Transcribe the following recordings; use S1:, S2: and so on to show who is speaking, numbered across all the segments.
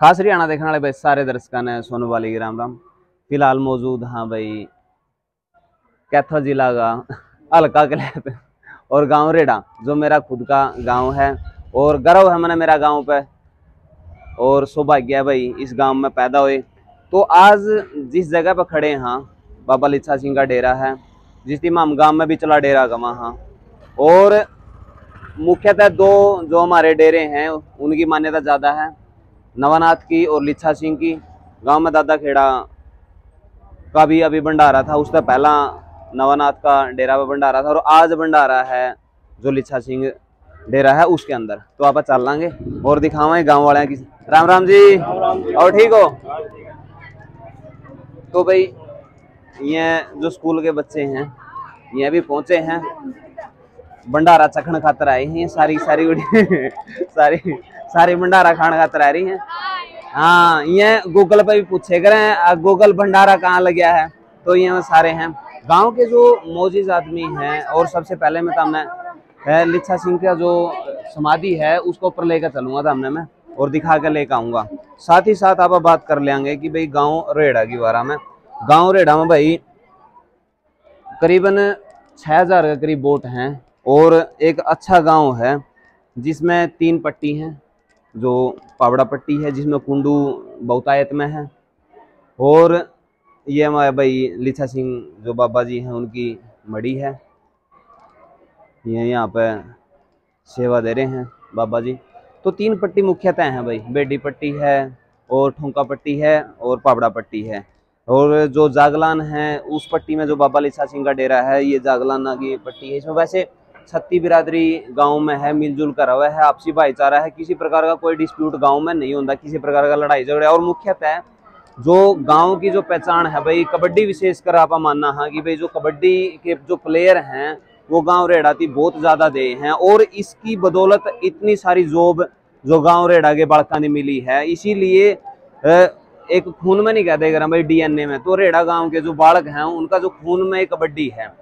S1: खास हरियाणा देखने वाले भाई, सारे दर्शकों ने सोनू वाली राम राम। फ़िलहाल मौजूद हाँ भाई, कैथल जिला का हल्का कलैप और गाँव रेडा, जो मेरा खुद का गाँव है और गर्व है मैंने मेरा गाँव पे। और सौभाग्य है भाई, इस गाँव में पैदा हुए। तो आज जिस जगह पर खड़े हैं, बाबा लिच्छा सिंह का डेरा है, जिस दिन हम गाँव में भी चला डेरा का वहाँ और मुख्यतः दो, जो हमारे डेरे हैं, उनकी मान्यता ज़्यादा है। नवानाथ की और लिच्छा सिंह की, गाँव में दादा खेड़ा का भी अभी भंडारा था। उससे पहला नवानाथ का डेरा पर भंडारा था और आज भंडारा है जो लिच्छा सिंह डेरा है उसके अंदर। तो आप चल लांगे और दिखावे गाँव वाले की राम राम जी। और ठीक हो? तो भाई, ये जो स्कूल के बच्चे हैं, ये भी पहुँचे हैं। भंडारा चखण खातर आए हैं सारी सारी सारी सारी भंडारा खाने खातर आ रही हैं। हाँ ये गूगल पे भी पूछे करें गूगल भंडारा कहाँ लग गया है? तो ये सारे हैं। गाँव के जो मोजिज आदमी हैं, और सबसे पहले मैं तो हमने लिच्छा सिंह का जो समाधि है, उसको ऊपर लेकर चलूँगा था हमने मैं, और दिखा कर लेकर आऊँगा। साथ ही साथ आप बात कर लेंगे कि भाई गाँव रेड़ा की बारा में, गाँव रेड़ा में भाई करीबन छः हज़ार के करीब बोट हैं, और एक अच्छा गाँव है, जिसमें तीन पट्टी हैं। जो पावड़ा पट्टी है, जिसमें कुंडू बहुतायत में है। और ये हमारे भाई लिच्छा सिंह जो बाबा जी हैं, उनकी मड़ी है। ये यहाँ पे सेवा दे रहे हैं बाबा जी। तो तीन पट्टी मुख्यतः हैं भाई, बेडी पट्टी है और ठुमका पट्टी है और पावड़ा पट्टी है। और जो जागलान है, उस पट्टी में जो बाबा लिसा सिंह का डेरा है, ये जागलाना की पट्टी है। इसमें वैसे छत्ती बिरादरी गाँव में है, मिलजुल कर हुआ है, आपसी भाईचारा है, किसी प्रकार का कोई डिस्प्यूट गाँव में नहीं होता, किसी प्रकार का लड़ाई झगड़े। और मुख्यतः जो गाँव की जो पहचान है भाई, कबड्डी विशेषकर आप मानना है कि भाई जो कबड्डी के जो प्लेयर हैं, वो गाँव रेड़ाती बहुत ज़्यादा दे हैं, और इसकी बदौलत इतनी सारी जॉब जो गाँव रेड़ा के बालका ने मिली है। इसीलिए एक खून में नहीं कहते अगर भाई, डीएनए में। तो रेड़ा गाँव के जो बालक हैं, उनका जो खून में कबड्डी है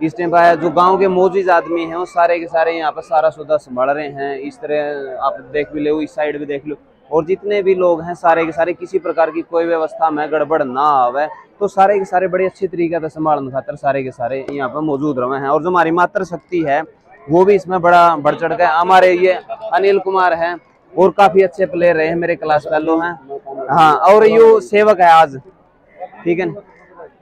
S1: इस टाइम जो गाँव के मौजूद आदमी हैं, वो सारे के सारे यहाँ पर सारा सौदा संभाल रहे हैं। इस तरह आप देख भी लो, इस साइड भी देख लो। और जितने भी लोग हैं, सारे के सारे किसी प्रकार की कोई व्यवस्था में गड़बड़ ना आवे तो सारे के सारे बड़े अच्छी तरीके से संभालने खातर सारे के सारे यहाँ पर मौजूद रहे हैं। और जो हमारी मातृ शक्ति है, वो भी इसमें बड़ा बढ़ चढ़ गया हमारे ये अनिल कुमार हैं, और काफ़ी अच्छे प्लेयर रहे हैं, मेरे क्लास फेलो हैं। हाँ और यू सेवक है आज, ठीक है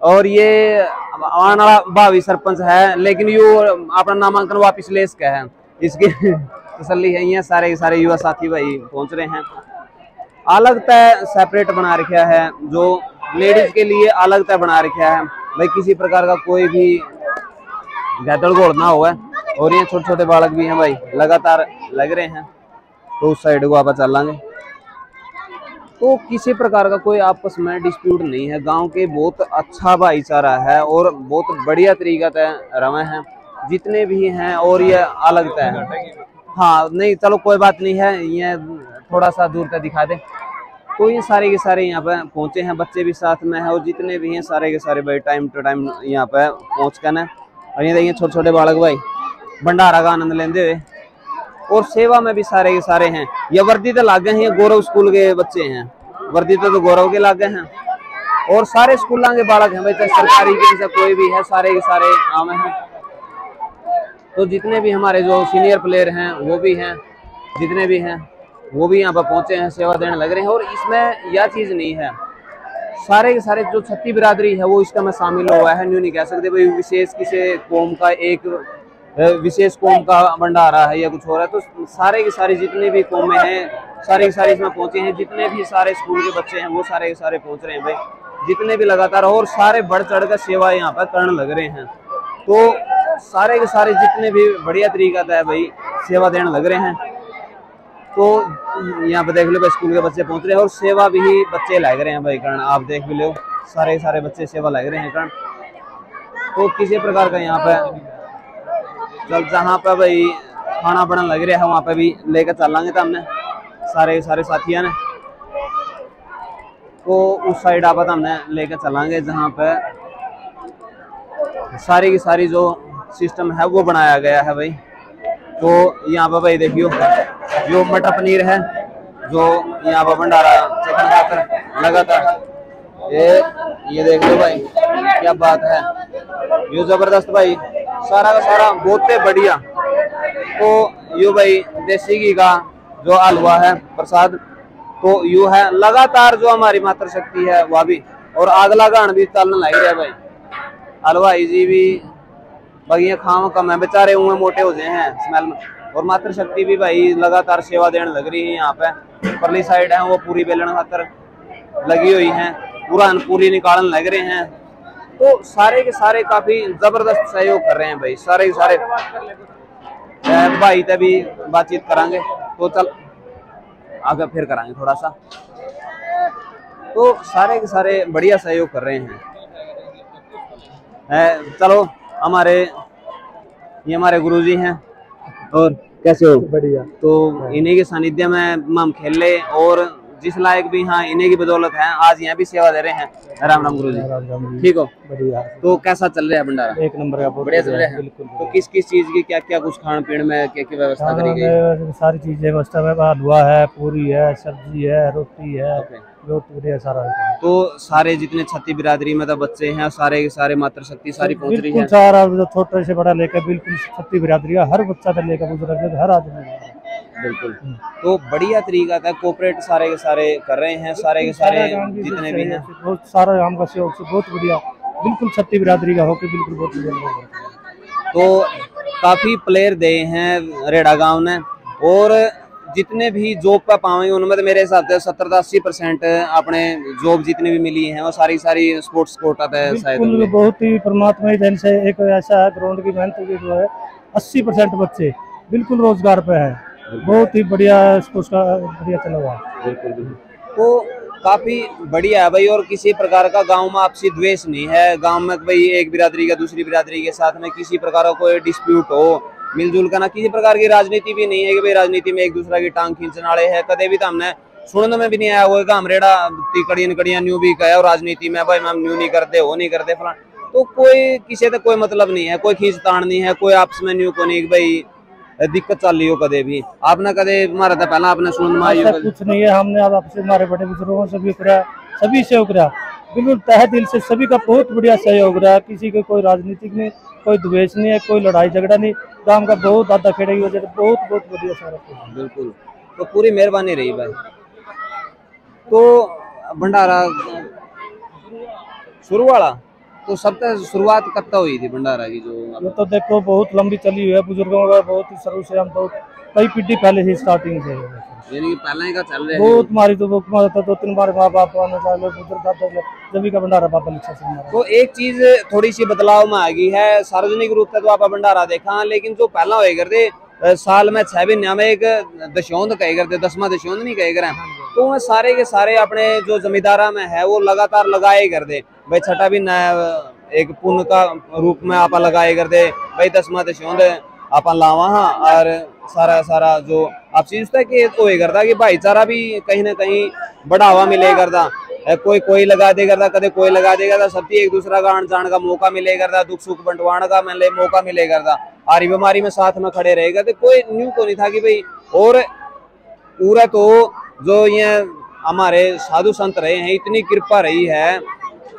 S1: और ये आने भावी सरपंच है, लेकिन यू अपना नामांकन वापिस ले सके है। इसकी तसली है, ये सारे सारे युवा साथी भाई पहुँच रहे हैं। अलग तय सेपरेट बना रखा है, जो लेडीज़ के लिए अलग तय बना रखा है। भाई, किसी प्रकार का कोई भी गैदड़ घोड़ ना हुआ और ये छोटे छोटे बालक भी हैं भाई, लगातार लग रहे हैं। तो उस साइड को आप चल लांगे। तो किसी प्रकार का कोई आपस में डिस्प्यूट नहीं है। गाँव के बहुत अच्छा भाईचारा है और बहुत बढ़िया तरीका तय रवे हैं। जितने भी हैं और ये अलग तय है। हाँ नहीं, चलो, कोई बात नहीं है। ये थोड़ा सा दूर तक दिखा दे। तो ये सारे के सारे यहाँ पे पहुँचे हैं। बच्चे भी साथ में है और जितने भी हैं, सारे के सारे भाई टाइम टू टाइम यहाँ पे पहुँच कर और ये देखिए छोटे छोटे बालक भाई, भंडारा का आनंद लेते हुए। और सेवा में भी सारे के सारे हैं। ये वर्दी तो लागे हैं गौरव स्कूल के बच्चे हैं। वर्दी तो, तो गौरव के लागे हैं। और सारे स्कूलों के बालक हैं भाई चाहे सरकारी के कोई भी है सारे के सारे आम हैं। तो जितने भी हमारे जो सीनियर प्लेयर हैं वो भी हैं। जितने भी हैं वो भी यहाँ पर पहुँचे हैं सेवा देने लग रहे हैं। और इसमें यह चीज़ नहीं है सारे के सारे जो छत्ती बिरादरी है वो इसका में शामिल हुआ है। न्यू नहीं कह सकते भाई विशेष किसी कौम का एक विशेष कौम का भंडारा है या कुछ हो रहा है। तो सारे के सारे जितने भी कौमें हैं सारे के सारे इसमें पहुँचे हैं। जितने भी सारे स्कूल के बच्चे हैं, वो सारे के सारे पहुँच रहे हैं भाई। जितने भी लगातार और सारे बढ़ चढ़ कर सेवा यहाँ पर करने लग रहे हैं। तो सारे के सारे जितने भी बढ़िया तरीका था भाई, सेवा देने लग रहे हैं। तो यहाँ पे देख लो स्कूल के बच्चे पहुँच रहे हैं और सेवा भी बच्चे लग रहे हैं भाई, करण। आप देख भी लो, सारे सारे बच्चे सेवा लग रहे हैं, करण। तो किसी प्रकार का यहाँ पे चल, जहाँ पे भाई खाना बना लग रहा है, वहाँ पे भी लेकर चलेंगे तो हमने। सारे सारे साथियों ने। तो उस साइड आप लेकर चलेंगे, जहाँ पे सारी की सारी जो सिस्टम है, वो बनाया गया है भाई। तो यहाँ पे भाई देखियो, जो मटर पनीर है, जो यहाँ पर भंडारा चिकन खाकर लगातार, ये ये देख लो भाई, क्या बात है। ये ज़बरदस्त भाई, सारा का सारा, बहुत बढ़िया। तो यो भाई देसी घी का जो हलवा है, प्रसाद। तो यू है, लगातार जो हमारी मात्र शक्ति है, वह भी। और अगला गान भी चलने लग रहा है भाई। हलवाई जी भी, बगिया खाव कम है बेचारे हुए मोटे हो गए हैं स्मेल में। और मात्र शक्ति भी भाई, लगातार सेवा देने लग रही है यहाँ पे। परली साइड है, वो पूरी बेलन खातर लगी हुई है। पूरा पूरी निकालने लग रहे हैं। तो सारे के सारे काफ़ी ज़बरदस्त सहयोग कर रहे हैं भाई, सारे के सारे। भाई तभी बातचीत करांगे। तो चल आगे फिर करांगे थोड़ा सा तो सारे के सारे बढ़िया सहयोग कर रहे हैं। चलो हमारे ये हमारे गुरुजी हैं। और कैसे हो?
S2: बढ़िया।
S1: तो इन्हीं के सानिध्य में हम खेल ले और जिस लायक भी हाँ इन्हें की बदौलत है आज यहाँ भी सेवा दे रहे हैं। राम राम गुरु जी ठीक हो?
S2: बढ़िया।
S1: तो कैसा चल रहा है भंडारा?
S2: एक नंबर का
S1: बढ़िया चल रहा है? तो किस किस चीज़ की क्या क्या कुछ खान पीने में क्या क्या व्यवस्था करी गई?
S2: सारी चीज़ें व्यवस्था में हलवा है पूरी है सब्ज़ी है रोटी है सारा।
S1: तो सारे जितने छत्ती बिरादरी में तो बच्चे हैं सारे सारे मात्र शक्ति सारी पहुँच रही है?
S2: सारा छोटे से बड़ा लेकर बिल्कुल छत्ती बिरादरी हर बच्चा से लेकर बुज़ुर्ग हर आदमी।
S1: बिल्कुल। तो बढ़िया तरीका था कोऑपरेट सारे के सारे कर रहे हैं सारे के सारे जितने भी हैं।
S2: बहुत सारा काम का सहयोग से बहुत बढ़िया बिल्कुल छत्ती बिरादरी का होके बिल्कुल बहुत बढ़िया
S1: तो काफ़ी प्लेयर दे हैं रेडा गाँव ने और जितने भी जॉब पे पाएँगे उनमें तो मेरे हिसाब से सत्तर अस्सी परसेंट अपने जॉब जितने भी मिली हैं वो सारी सारी स्पोर्ट्स कोटा है शायद
S2: बहुत ही परमात्मा दिन से एक ऐसा है ग्राउंड की मेहनत की जो है अस्सी परसेंट बच्चे बिल्कुल रोज़गार पे है। बहुत ही बढ़िया स्पोर्ट्स का बढ़िया चला हुआ।
S1: बिल्कुल तो काफ़ी बढ़िया है भाई, और किसी प्रकार का गाँव में आपसी द्वेष नहीं है। गाँव में भाई एक बिरादरी का, दूसरी बिरादरी के साथ में किसी प्रकार का कोई डिस्प्यूट हो, मिलजुल ना किसी प्रकार की राजनीति भी नहीं है कि भाई राजनीति में एक दूसरा की टांग खींचने वाले है। कदे भी तो हमने सुनने में भी नहीं आया वो हम रेड़ा कड़ियन कड़िया न्यू भी कहे, और राजनीति में भाई मैम न्यू नहीं करते, वो नहीं करते फलान तो कोई, किसी तक कोई मतलब नहीं है, कोई खींच ताण नहीं है, कोई आपस में न्यू को नहीं भाई दिक्कत चल रही हो कदे भी। आपने कदे मारा था पहला आपने सुन
S2: मारी कुछ नहीं है हमने अब आपसे हमारे बड़े बुज़ुर्गों से भी करा सभी से करा बिल्कुल तह दिल से सभी का बहुत बढ़िया सहयोग रहा है किसी का कोई राजनीतिक नहीं कोई द्वेष नहीं है कोई लड़ाई झगड़ा नहीं काम का बहुत ज़्यादा खेड़े की वजह से बहुत बहुत बढ़िया सारा
S1: बिल्कुल। तो पूरी मेहरबानी रही भाई। तो भंडारा शुरू वाला तो सबसे शुरुआत कब तक हुई थी भंडारा की जो
S2: ये तो देखो बहुत लंबी चली हुई है बुज़ुर्गों का बहुत ही शुरू से हम तो कई पीढ़ी पहले से स्टार्टिंग से
S1: यानी कि पहले का चल रहा है।
S2: बहुत मारी तो बुक मारा था दो तीन बार माँ बाप बुज़ुर्ग जब का भंडारा बाबा लिखा से
S1: तो एक चीज़ थोड़ी सी बदलाव में आ गई है सार्वजनिक रूप से तो आप भंडारा देखा लेकिन जो पहला हुए करते साल में छह महीने में एक दशौंद कहे करते दसवा दशौंद नहीं कहे करे। तो वह सारे के सारे अपने जो जमींदारा में है, वो लगातार लगाए कर दे भाई छठा भी एक पुण्य का रूप में आप लगाए कर दे भाई दसवा दशौंद आप लावा हाँ और सारा सारा जो आप चीज़ कि तो ये करता कि भाईचारा भी कहीं ना कहीं बढ़ावा मिले करता। कोई कोई लगा दे करता, कदे कोई लगा दे करता सबकी एक दूसरा का आन जान का मौका मिले करता, दुख सुख बंटवाने का मिले, मौका मिले करता। आरी बीमारी में साथ में खड़े रहेगा तो कोई न्यू को नहीं था कि भाई, और पूरा तो जो ये हमारे साधु संत रहे हैं इतनी कृपा रही है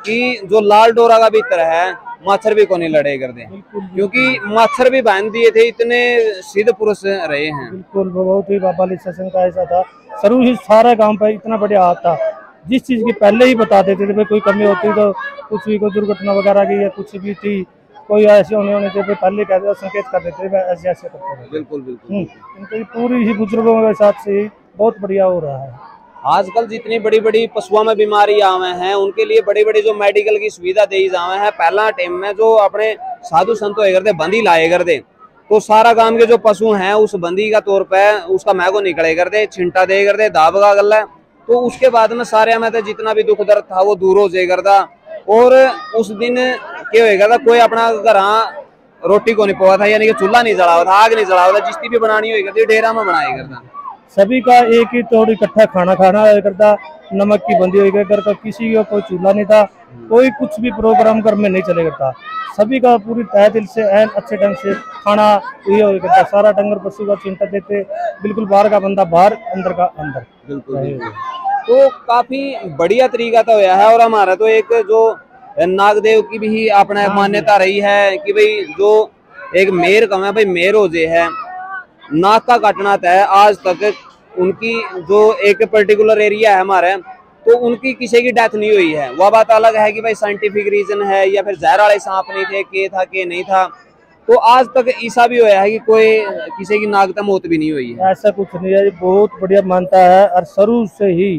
S1: कि जो लाल डोरा का भीतर है मच्छर भी को नहीं लड़े कर दे। क्योंकि मच्छर भी बाँध दिए थे इतने सिद्ध पुरुष रहे हैं।
S2: बिल्कुल बहुत ही बाबा सत्संग का ऐसा था। शुरू ही सारा गाँव पर इतना बढ़िया हाथ था। जिस चीज़ की पहले ही बता देते थे भाई कोई कमी होती तो कुछ भी कोई दुर्घटना वगैरह की या कुछ भी थी कोई ऐसे होने होने थे पहले कहते संकेत कर देते ऐसे ऐसे करते
S1: बिल्कुल बिल्कुल
S2: इनकी पूरी ही बुज़ुर्गों के साथ से बहुत बढ़िया हो रहा है।
S1: आजकल जितनी बड़ी बड़ी पशुओं में बीमारी आवे हैं, उनके लिए बड़ी बड़ी जो मेडिकल की सुविधा दी जावे हैं, पहला टाइम में जो अपने साधु संत होए बंदी लाए करते तो सारा गाँव के जो पशु हैं, उस बंदी का तौर पर उसका मैगो निकले करते छिंटा दे करते गल तो उसके बाद में सारे में तो जितना भी दुख दर्द था, वो दूर हो जाए करता और उस दिन क्या होएगा था कोई अपना घर रोटी को नहीं पवा था, यानी कि चूल्हा नहीं जला था आग नहीं जला था जिसकी भी बनानी करती, डेरा में बनाया करता।
S2: सभी का एक ही तोड़ इकट्ठा खाना खाना हुआ करता नमक की बंदी हुई घर का किसी का कोई चूल्हा नहीं था कोई कुछ भी प्रोग्राम घर में नहीं चले करता। सभी का पूरी तय दिल से एन अच्छे ढंग से खाना ये हो करता सारा डंगर पशु का चिंता देते बिल्कुल बाहर का बंदा बाहर अंदर का अंदर।
S1: बिल्कुल तो काफ़ी बढ़िया तरीका तो होया है और हमारा तो एक जो नागदेव की भी अपना मान्यता रही है कि भाई जो एक मेयर कम है भाई मेयर हो जे है। नाक का काटना तय आज तक उनकी जो एक पर्टिकुलर एरिया है हमारे तो उनकी किसी की डेथ नहीं हुई है। वह बात अलग है कि भाई साइंटिफिक रीजन है या फिर जहर वाले सांप नहीं थे के था के नहीं था। तो आज तक ऐसा भी होया है कि कोई किसी की नाग मौत भी नहीं हुई है।
S2: ऐसा कुछ नहीं है। बहुत बढ़िया मानता है और शुरू से ही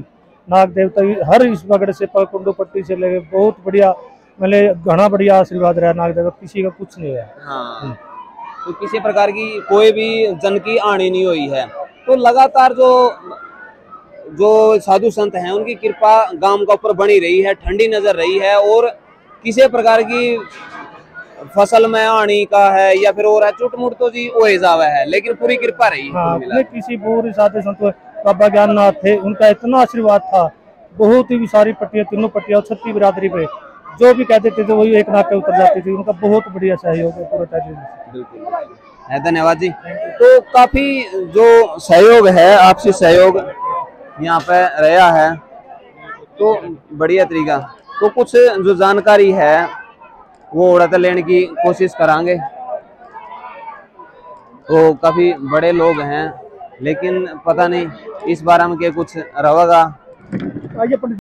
S2: नाग देवता हर इस पगड़ से कुंडो पट्टी से लेके बहुत बढ़िया मतलब घना बढ़िया आशीर्वाद रहा नाग देवता। किसी का कुछ नहीं है
S1: हाँ। तो किसी प्रकार की कोई भी जन की आनी नहीं हुई है। तो लगातार जो जो साधु संत हैं उनकी कृपा गाँव का ऊपर बनी रही है ठंडी नज़र रही है और किसी प्रकार की फ़सल में आनी का है या फिर और है चुटमुट तो जी वो हिसाब है लेकिन पूरी कृपा रही हाँ
S2: किसी पूरे साधु संत बाबा ज्ञाननाथ थे उनका इतना आशीर्वाद था बहुत ही सारी पट्टियाँ तीनों पट्टियाँ और छत्ती बिरादरी पे। जो भी कहते थे तो वही एक नाक पे उतर जाती थी। उनका बहुत बढ़िया सहयोग है पूरे टाइम
S1: बिल्कुल है धन्यवाद जी। तो काफ़ी जो सहयोग है आपसी सहयोग यहाँ पे रहा है। तो बढ़िया तरीका। तो कुछ जो जानकारी है वो उड़त लेने की कोशिश करांगे। तो काफ़ी बड़े लोग हैं लेकिन पता नहीं इस बारे में के कुछ रहेगा।